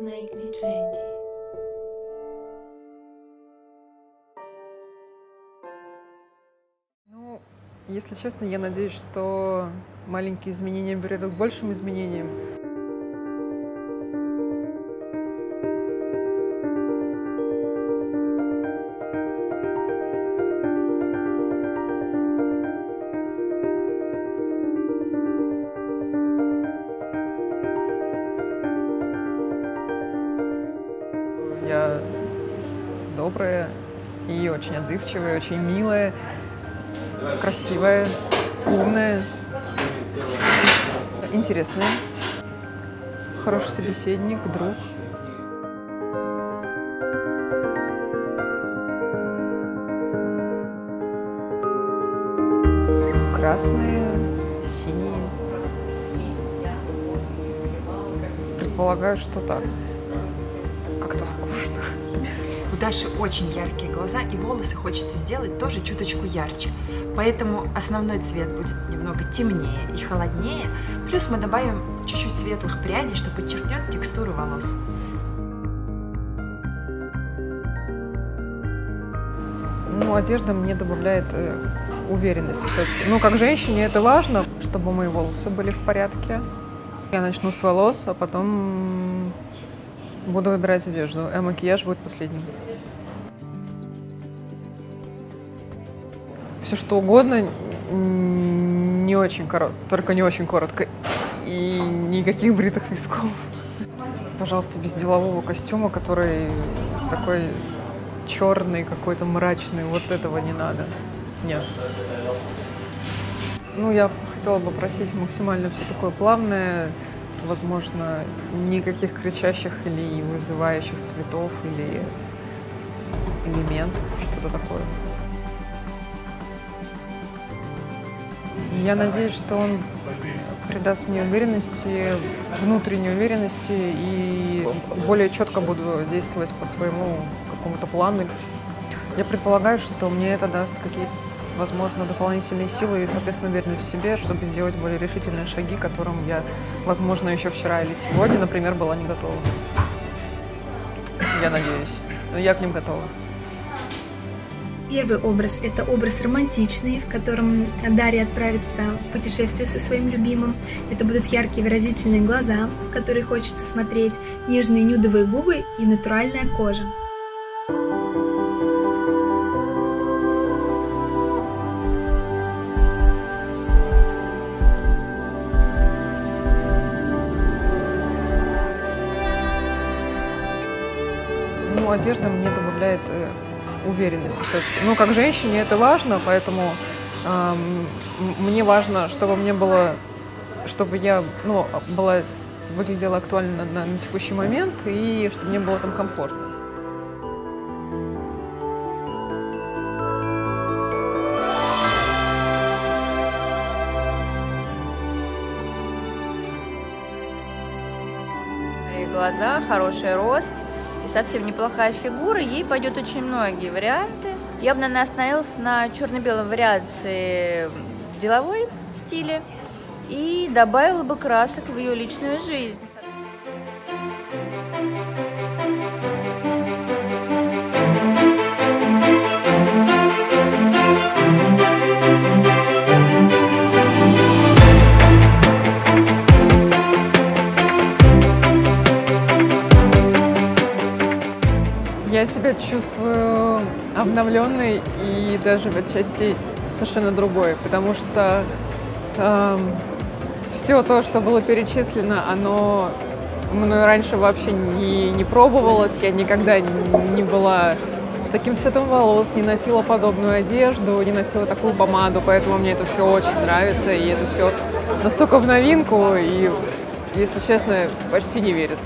make me trendy. Ну, если честно, я надеюсь, что маленькие изменения приведут к большим изменениям. Я добрая и очень отзывчивая, очень милая, красивая, умная, интересная, хороший собеседник, друг. Красные, синие. Предполагаю, что так. Как-то скучно. У Даши очень яркие глаза, и волосы хочется сделать тоже чуточку ярче. Поэтому основной цвет будет немного темнее и холоднее. Плюс мы добавим чуть-чуть светлых прядей, что подчеркнет текстуру волос. Ну, одежда мне добавляет э, уверенности все-таки. Ну, как женщине это важно, чтобы мои волосы были в порядке. Я начну с волос, а потом буду выбирать одежду, а макияж будет последним. Все что угодно, не очень коротко, только не очень коротко. И никаких бритых висков. Пожалуйста, без делового костюма, который такой черный, какой-то мрачный. Вот этого не надо. Нет. Ну, я хотела бы просить максимально все такое плавное, возможно, никаких кричащих или вызывающих цветов или элементов, что-то такое. Я надеюсь, что он придаст мне уверенности, внутренней уверенности и более четко буду действовать по своему какому-то плану. Я предполагаю, что мне это даст какие-то, возможно, дополнительные силы и, соответственно, уверенность в себе, чтобы сделать более решительные шаги, к которым я, возможно, еще вчера или сегодня, например, была не готова. Я надеюсь. Но я к ним готова. Первый образ – это образ романтичный, в котором Дарья отправится в путешествие со своим любимым. Это будут яркие выразительные глаза, в которые хочется смотреть, нежные нюдовые губы и натуральная кожа. Ну, одежда мне добавляет э, уверенности. Ну, как женщине это важно, поэтому м- мне важно, чтобы мне было, чтобы я, ну, была, выглядела актуально на, на текущий момент и чтобы мне было там комфортно. Глаза, хороший рост совсем неплохая фигура. Ей пойдет очень многие варианты. Я бы, наверное, остановилась на черно-белой вариации в деловой стиле и добавила бы красок в ее личную жизнь. Я себя чувствую обновленной и даже в отчасти совершенно другой, потому что все то, что было перечислено, оно мной раньше вообще не, не пробовалось, я никогда не была с таким цветом волос, не носила подобную одежду, не носила такую помаду, поэтому мне это все очень нравится, и это все настолько в новинку, и, если честно, почти не верится.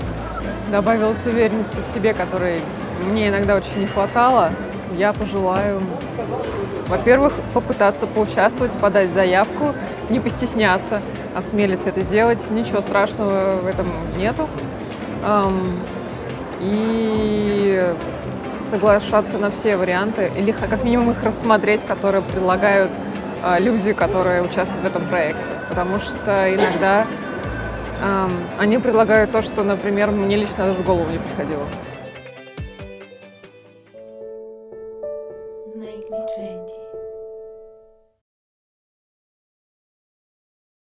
Добавилась уверенности в себе, которой мне иногда очень не хватало. Я пожелаю, во-первых, попытаться поучаствовать, подать заявку, не постесняться, осмелиться это сделать. Ничего страшного в этом нету. И соглашаться на все варианты, или как минимум их рассмотреть, которые предлагают а, люди, которые участвуют в этом проекте. Потому что иногда Они предлагают то, что, например, мне лично даже в голову не приходило. ready.